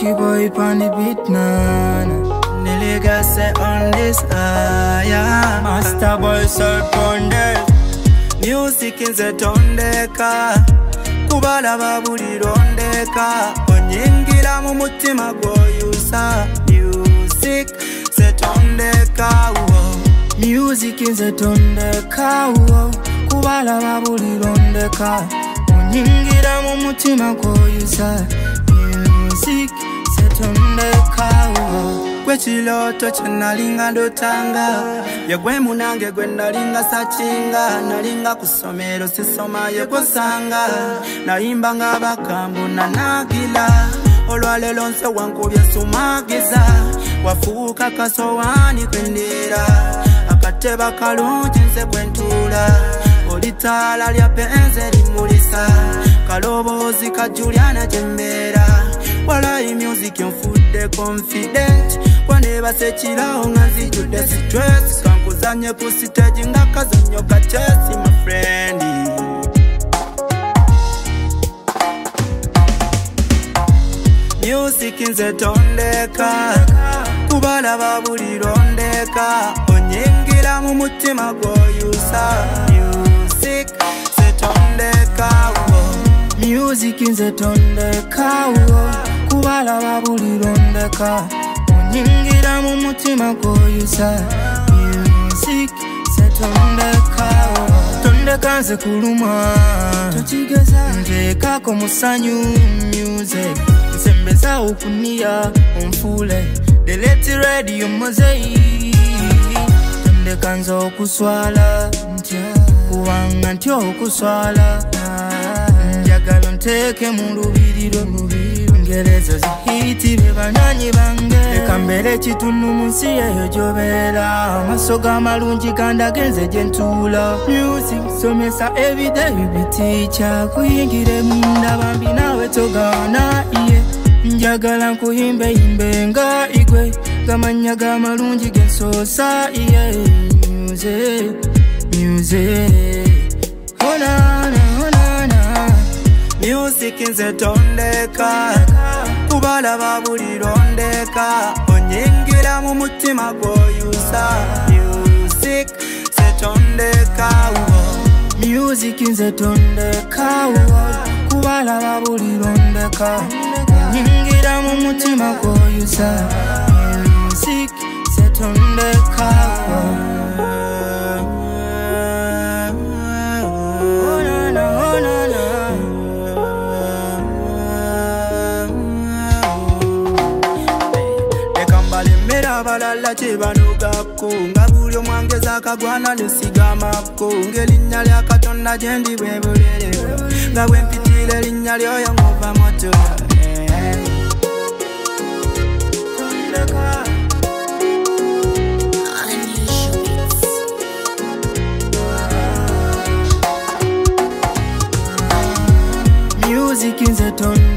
Rocky boy pan the beat man. The legacy on this aya Master boy Sarponde. music nze tondeka. Kubalaba buli londeka onyingira mu mutima gwoyusa music nze tondeka wo Music nze tondeka wo kubalaba buli londeka onyingira mu mutima gwoyusa music nze tondeka wo gwekiroto kyenalinga ndotanga. Yegwe munange gwe nalinga sakinga. Nalinga ku ssomero sisoma yegwosanga nayimba nga bakambu nanagila olwaleero nse wankubye sumagiza. Wafuuka kasowaani kwendeera akateba kalungi nze kwentuula olitaala lya penze limulisa. Kaloboozi kajulyana gyembeera walayi music nfudde confident. Kwanebasekirawo nga nzijudde stress. Kankuzanye ku stage nga kazanyo kachesi my friend. Music nze tondeka kubalaba buli londeka onyingira mu mutima gwoyusa music nze tondeka music nze tondeka wo kubalaba buli londeka. Onyingira mu mutima gwoyusa music nze tondeka. Nze kulumwa tokigeza. Nteekako musanyu music nsembeza okuniya onfuule. Deleti radio mozeyi tondeka nze okuswala. Ntya. Kubanga ntya okuswala. Njagala nteeke mu lubiriro ngerezo zihiti be bananyi bange. Leka mbeere ekitunu mu nsi eyo gyobeera. Amaaso g'amalungi gandagenze gye ntuula. Music somesa ebidebi bitica kuyingire munda bambi naawe togaana iye. Njagala nkuyimbeyimbe nga igwe. Gamanya g'amalungi gensoosa iye. Music music onana onana music nze tondeka kubalaba buli londeka onyingira mu mutima gwoyusa music nze tondeka wo. Music nze tondeka wo. Kubalaba buli londeka onyingira mu mutima gwoyusa era abalala kyebanogako nga buli omwangeza akagwana nesigamako ng'erinnya lya katonda gye ndi bwe bulere nga bwe mpitira erinnya lyoyo ngova moto tondeka music nze tonda